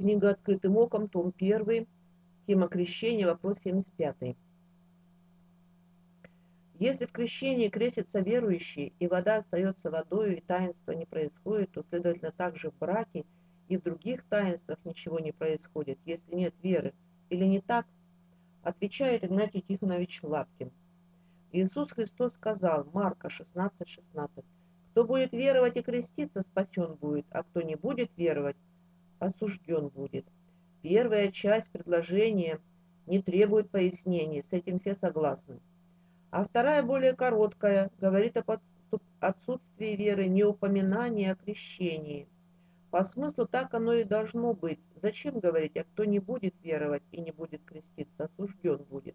Книга «Открытым оком», том 1, тема крещения, вопрос 75. Если в крещении крестятся верующие, и вода остается водою, и таинство не происходит, то, следовательно, также в браке и в других таинствах ничего не происходит, если нет веры. Или не так? Отвечает Игнатий Тихонович Лапкин. Иисус Христос сказал, Марка 16:16, 16, кто будет веровать и креститься, спасен будет, а кто не будет веровать, осужден будет. Первая часть предложения не требует пояснений, с этим все согласны. А вторая, более короткая, говорит об отсутствии веры, не упоминания о крещении. По смыслу так оно и должно быть. Зачем говорить, а кто не будет веровать и не будет креститься, осужден будет.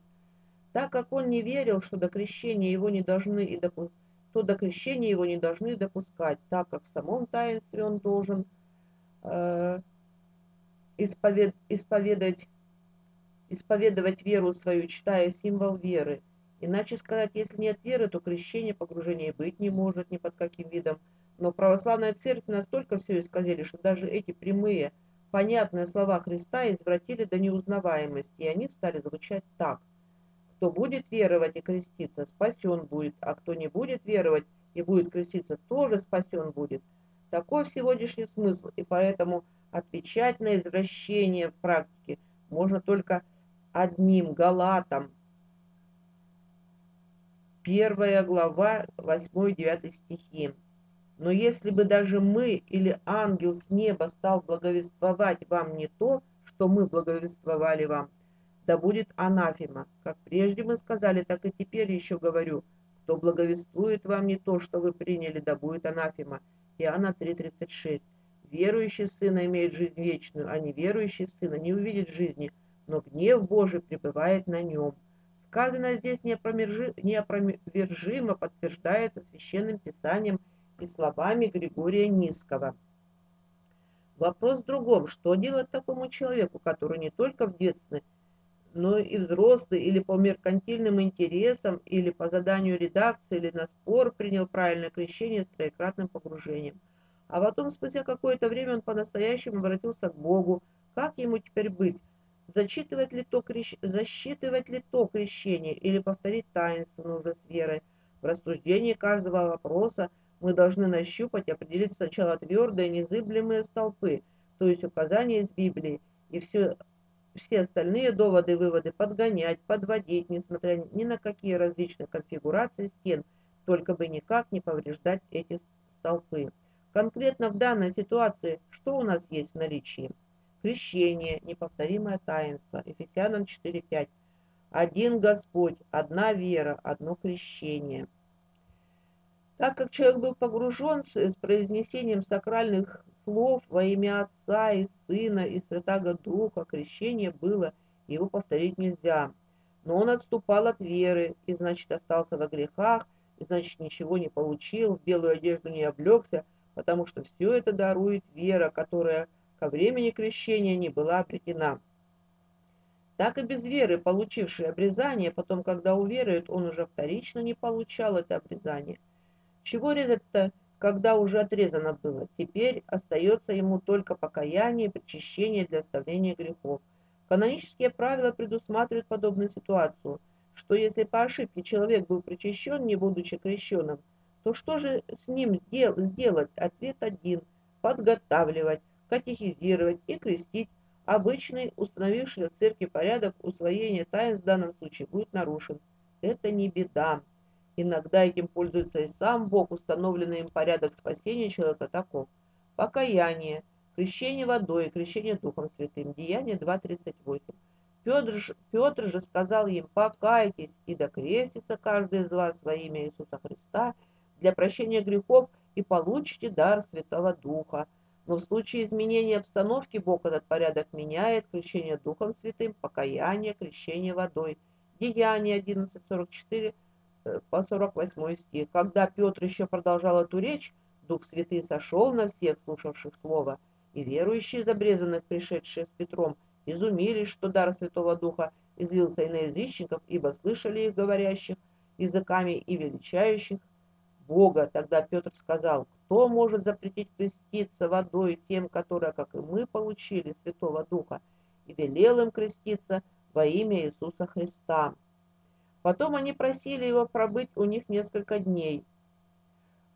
Так как он не верил, что до крещения его не должны и допу... то до крещения его не должны допускать, так как в самом таинстве он должен э, исповед... исповедать, исповедовать веру свою, читая символ веры – Иначе сказать, если нет веры, то крещение, погружение быть не может ни под каким видом. Но православная церковь настолько все исказили, что даже эти прямые, понятные слова Христа извратили до неузнаваемости, и они стали звучать так. Кто будет веровать и креститься, спасен будет, а кто не будет веровать и будет креститься, тоже спасен будет. Такой сегодняшний смысл, и поэтому отвечать на извращение в практике можно только одним галатом, Первая глава, 8-9 стихи. Но если бы даже мы или ангел с неба стал благовествовать вам не то, что мы благовествовали вам, да будет анафема. Как прежде мы сказали, так и теперь еще говорю, кто благовествует вам не то, что вы приняли, да будет анафема. Иоанна 3,36. Верующий Сына имеет жизнь вечную, а неверующий в Сына не увидит жизни, но гнев Божий пребывает на нем. Сказанное здесь неопровержимо подтверждается священным писанием и словами Григория Низкого. Вопрос в другом, что делать такому человеку, который не только в детстве, но и взрослый, или по меркантильным интересам, или по заданию редакции, или на спор принял правильное крещение с троекратным погружением. А потом, спустя какое-то время, он по-настоящему обратился к Богу. Как ему теперь быть? Зачитывать ли то, крещ... засчитывать ли то крещение или повторить таинство, но уже с верой. В рассуждении каждого вопроса мы должны нащупать и определить сначала твердые незыблемые столпы, то есть указания из Библии, и все, все остальные доводы выводы подгонять, подводить, несмотря ни на какие различные конфигурации стен, только бы никак не повреждать эти столпы. Конкретно в данной ситуации, что у нас есть в наличии? Крещение, неповторимое таинство. Ефесянам 4.5. Один Господь, одна вера, одно крещение. Так как человек был погружен с произнесением сакральных слов во имя Отца и Сына и Святаго Духа, крещение было, его повторить нельзя. Но он отступал от веры, и значит остался во грехах, и значит ничего не получил, в белую одежду не облегся, потому что все это дарует вера, которая ко времени крещения не была обретена. Так и без веры, получивший обрезание, потом, когда уверует, он уже вторично не получал это обрезание. Чего резать-то, когда уже отрезано было? Теперь остается ему только покаяние и причащение для оставления грехов. Канонические правила предусматривают подобную ситуацию, что если по ошибке человек был причащен, не будучи крещенным, то что же с ним сделать? Ответ один – подготавливать, катехизировать и крестить, обычный, установивший в церкви порядок усвоения тайн в данном случае будет нарушен. Это не беда. Иногда этим пользуется и сам Бог, установленный им порядок спасения человека таков. Покаяние, крещение водой и крещение Духом Святым. Деяние 2.38. Петр, Петр же сказал им, покайтесь, и докрестится каждый из вас во имя Иисуса Христа для прощения грехов и получите дар Святого Духа. Но в случае изменения обстановки Бог этот порядок меняет, крещение Духом Святым, покаяние, крещение водой. Деяние 11.44 э, по 48 стих. Когда Петр еще продолжал эту речь, Дух Святый сошел на всех, слушавших Слово, и верующие из обрезанных, пришедшие с Петром, изумились, что дар Святого Духа излился и на язычников, ибо слышали их говорящих языками и величающих Бога. Тогда Петр сказал, Кто может запретить креститься водой тем, которые, как и мы, получили Святого Духа, и велел им креститься во имя Иисуса Христа? Потом они просили его пробыть у них несколько дней.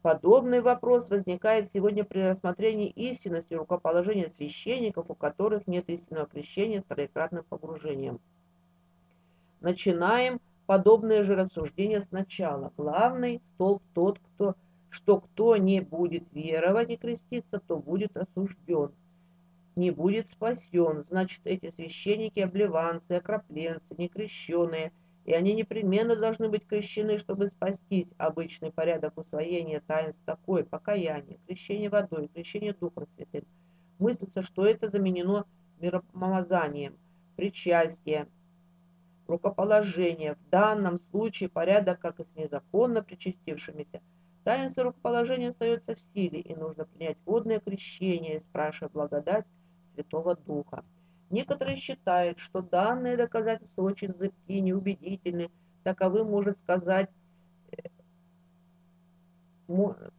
Подобный вопрос возникает сегодня при рассмотрении истинности рукоположения священников, у которых нет истинного крещения с троекратным погружением. Начинаем подобные же рассуждения сначала. Главный столб тот, кто, что кто не будет веровать и креститься, то будет осужден, не будет спасен. Значит, эти священники, обливанцы, окропленцы, некрещенные – и они непременно должны быть крещены, чтобы спастись. Обычный порядок усвоения таинств такой, покаяние, крещение водой, крещение Духом Святым. Мыслится, что это заменено миропомазанием, причастие, рукоположение. В данном случае порядок, как и с незаконно причастившимися. Таинство рукоположения остается в силе, и нужно принять водное крещение, спрашивая благодать Святого Духа. Некоторые считают, что данные доказательства очень зыбки, неубедительны. Таковым может сказать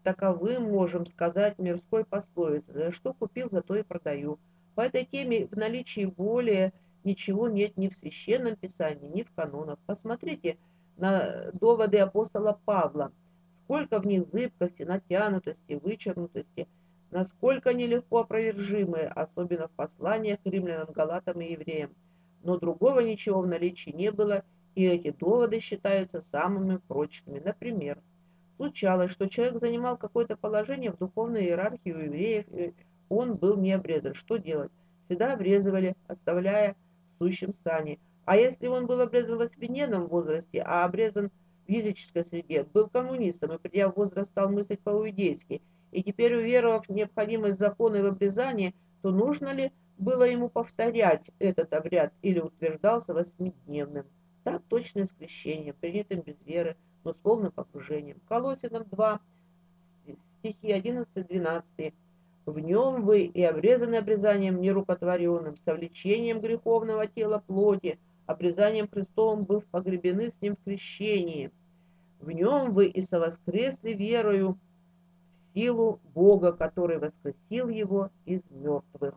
таковым можем сказать мирской пословице, что купил, зато и продаю. По этой теме в наличии более ничего нет ни в Священном Писании, ни в канонах. Посмотрите на доводы апостола Павла. Сколько в них зыбкости, натянутости, вычеркнутости – насколько нелегко опровержимые, особенно в посланиях римлянам, галатам и евреям. Но другого ничего в наличии не было, и эти доводы считаются самыми прочными. Например, случалось, что человек занимал какое-то положение в духовной иерархии у евреев, и он был не обрезан. Что делать? Всегда обрезывали, оставляя в сущем сане. А если он был обрезан в освиненном возрасте, а обрезан в языческой среде, был коммунистом и, придя в возраст, стал мыслить по-иудейски – и теперь, уверовав в необходимость закона и в обрезании, то нужно ли было ему повторять этот обряд или утверждался восьмидневным? Так точно с крещением, принятым без веры, но с полным погружением. Колосинам 2, стихи 11-12. В нем вы и обрезаны обрезанием нерукотворенным, совлечением греховного тела плоти, обрезанием Христовым, быв погребены с ним в крещении. В нем вы и совоскресли верою, силу Бога, который воскресил его из мертвых.